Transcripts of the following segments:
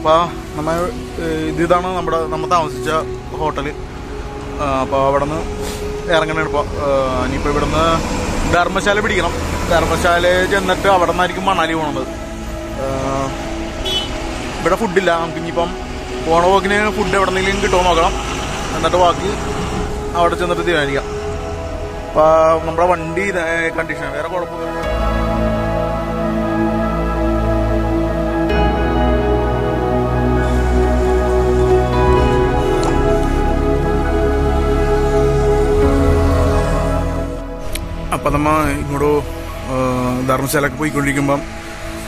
അപ്പോൾ നമ്മൾ ഇത് ഇതാണ് നമ്മുടെ നമ്മൾ താമസിച്ച ഹോട്ടൽ അപ്പോൾ അവിടെ നിന്ന് ഇറങ്ങണ ഇപ്പോൾ ഇനിയിപ്പോൾ ഇവിടെ നിന്ന് ധർമ്മശാല പിടിക്കണം. ധർമ്മശാല ചെന്നിട്ട് അവിടെ നിന്നായിരിക്കും മണാലി പോകണത് ഇവിടെ ഫുഡില്ല നമുക്ക് ഇനിയിപ്പം പോണ പോക്കിന് ഫുഡ് എവിടെ നിന്നെങ്കിലും കിട്ടുമോ നോക്കണം. എന്നിട്ട് ബാക്കി അവിടെ ചെന്നിട്ട് തീരുമാനിക്കാം. അപ്പോൾ നമ്മുടെ വണ്ടി കണ്ടീഷൻ വേറെ കുഴപ്പമൊന്നുമില്ല. അപ്പം നമ്മ ഇങ്ങോട്ട് ധർമ്മശാലക്ക് പോയിക്കൊണ്ടിരിക്കുമ്പം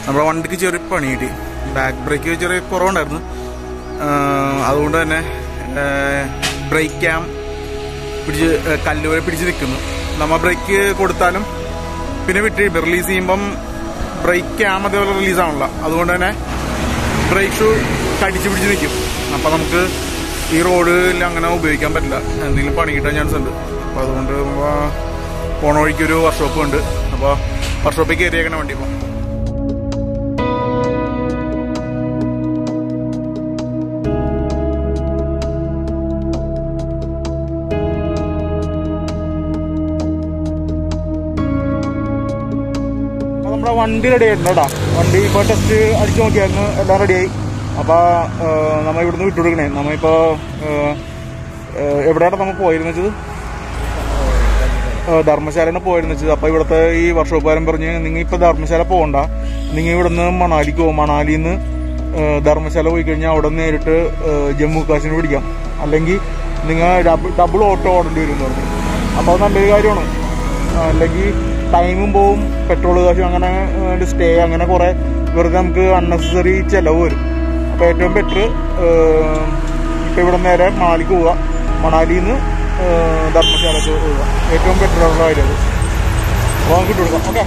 നമ്മളെ വണ്ടിക്ക് ചെറിയ പണി കിട്ടി. ബാക്ക് ബ്രേക്ക് ചെറിയ കുറവുണ്ടായിരുന്നു. അതുകൊണ്ട് തന്നെ ബ്രേക്ക് ക്യാം പിടിച്ച് കല്ലുവരെ കല്ല് വരെ പിടിച്ച് നിൽക്കുന്നു. നമ്മൾ ബ്രേക്ക് കൊടുത്താലും പിന്നെ വിട്ട് റിലീസ് ചെയ്യുമ്പം ബ്രേക്ക് ക്യാം അതേപോലെ റിലീസ് ആണല്ലോ. അതുകൊണ്ട് തന്നെ ബ്രേക്ക് ഷൂ കടിച്ച് പിടിച്ച് നിൽക്കും. അപ്പം നമുക്ക് ഈ റോഡിൽ അങ്ങനെ ഉപയോഗിക്കാൻ പറ്റില്ല. എന്തെങ്കിലും പണി കിട്ടാൻ ചാൻസ് ഉണ്ട്. അപ്പം അതുകൊണ്ട് പോണ വഴിക്ക് ഒരു വർക്ക്ഷോപ്പ് ഉണ്ട്. അപ്പോൾ വർക്ക്ഷോപ്പിൽ കയറിയേക്കണ വണ്ടി ഇപ്പോൾ നമ്മുടെ വണ്ടി റെഡി ആയിട്ടുണ്ട് കേട്ടോ. വണ്ടി ഇപ്പോൾ ടെസ്റ്റ് അടിച്ചു നോക്കിയായിരുന്നു. എല്ലാം റെഡിയായി അപ്പോൾ നമ്മൾ ഇവിടുന്ന് വിട്ടുകൊടുക്കണേ. നമ്മളിപ്പോൾ എവിടെയാണ് നമ്മൾ പോയിരുന്നു വെച്ചത്? ധർമ്മശാലയാണ് പോയിരുന്നു വെച്ചത്. അപ്പോൾ ഇവിടുത്തെ ഈ വർഷോപ്പുകാരൻ പറഞ്ഞ് നിങ്ങൾ ഇപ്പോൾ ധർമ്മശാല പോകണ്ട. നിങ്ങൾ ഇവിടുന്ന് മണാലിക്ക് പോകും മണാലിയിൽ നിന്ന് ധർമ്മശാല പോയി കഴിഞ്ഞാൽ അവിടെ നേരിട്ട് ജമ്മു കാശ്മീർ പിടിക്കാം. അല്ലെങ്കിൽ നിങ്ങൾ ഡബിൾ ഓട്ടോ ഓടേണ്ടി വരും എന്ന് പറഞ്ഞു. അപ്പോൾ അത് നല്ലൊരു കാര്യമാണ്. അല്ലെങ്കിൽ ടൈമും പോവും പെട്രോൾ കാശും അങ്ങനെ സ്റ്റേ അങ്ങനെ കുറേ വെറുതെ നമുക്ക് അൺനെസറി ചിലവ് വരും. അപ്പോൾ ഏറ്റവും ബെറ്റർ ഇപ്പോൾ ഇവിടെ നേരെ മണാലിക്ക് പോവുക മണാലിയിൽ നിന്ന് ധർമ്മശാലക്ക് പോവുക. ഏറ്റവും ബെറ്റർ ഉള്ള കാര്യം അത് അപ്പോൾ കൊടുക്കാം. ഓക്കെ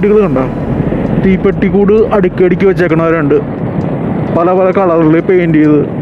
വീടുകൾ കണ്ടോ? തീപ്പെട്ടിക്കൂട് അടുക്കടുക്കി വെച്ചേക്കണവരുണ്ട്. പല പല കളറിൽ പെയിന്റ് ചെയ്ത്.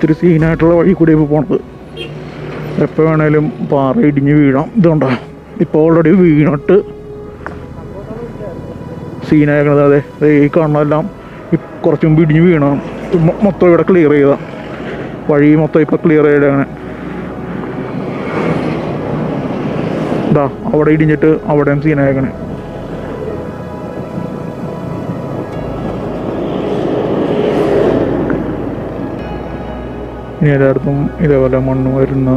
ഇത്തിരി സീനായിട്ടുള്ള വഴി കൂടി ഇപ്പോൾ പോണത്. എപ്പോൾ വേണേലും പാറ ഇടിഞ്ഞ് വീഴാം. ഇതുകൊണ്ടാ ഇപ്പോൾ ഓൾറെഡി വീണിട്ട് സീനായിരിക്കണത് അതെ ഈ കാണുന്നതെല്ലാം കുറച്ച് മുമ്പ് ഇടിഞ്ഞ് വീണാണ് മൊത്തം ഇവിടെ ക്ലിയർ ചെയ്താൽ വഴി മൊത്തം ഇപ്പോൾ ക്ലിയർ ചെയ്ത് അങ്ങനെ. ഇതാ അവിടെ ഇടിഞ്ഞിട്ട് അവിടെയും സീനായേക്കണേ ഇനി എല്ലായിടത്തും ഇതേപോലെ മണ്ണ് വരുന്ന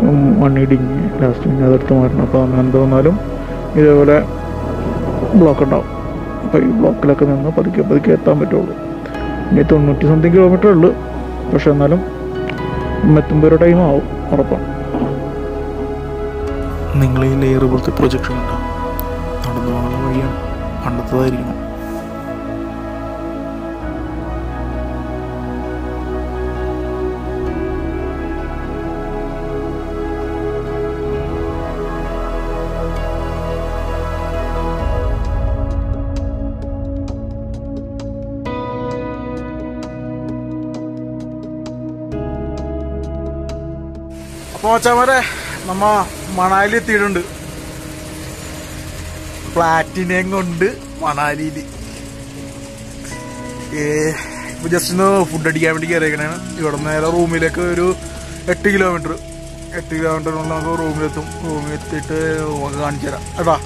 ഉം, മണ്ണിടിഞ്ഞ് ലാസ്റ്റ് പിന്നെ അതെടുത്ത് മാറണം. അപ്പോൾ എന്ത് വന്നാലും ഇതേപോലെ ബ്ലോക്ക് ഉണ്ടാവും. അപ്പോൾ ഈ ബ്ലോക്കിലൊക്കെ നിന്ന് പതുക്കെ പതുക്കെ എത്താൻ പറ്റുള്ളൂ. ഇനി തൊണ്ണൂറ്റി സംതിങ് കിലോമീറ്റർ ഉള്ളു. പക്ഷെ എന്നാലും എത്തുമ്പോൾ ഒരു ടൈം ആവും ഉറപ്പാണ്. നിങ്ങൾ ഈ ലെയർ പോലത്തെ പ്രൊജക്ഷൻ ഉണ്ടാവും നടന്നു പോകുന്ന വഴിയാണ്. പണ്ടത്തതായിരിക്കണം. അപ്പോൾ മച്ചാമാരെ നമ്മ മണാലി എത്തിയിട്ടുണ്ട്. പ്ലാറ്റിനെയും കൊണ്ട് മണാലിയിൽ ഇപ്പൊ ജസ്റ്റ് ഒന്ന് ഫുഡ് അടിക്കാൻ വേണ്ടി കയറിയേക്കണേണ് ഇവിടെ നേരെ റൂമിലേക്ക് ഒരു എട്ട് കിലോമീറ്റർ എട്ട് കിലോമീറ്ററിനുള്ളിൽ നമുക്ക് റൂമിലെത്തും. റൂമിൽ എത്തിയിട്ട് കാണിച്ചു തരാം കേട്ടാ?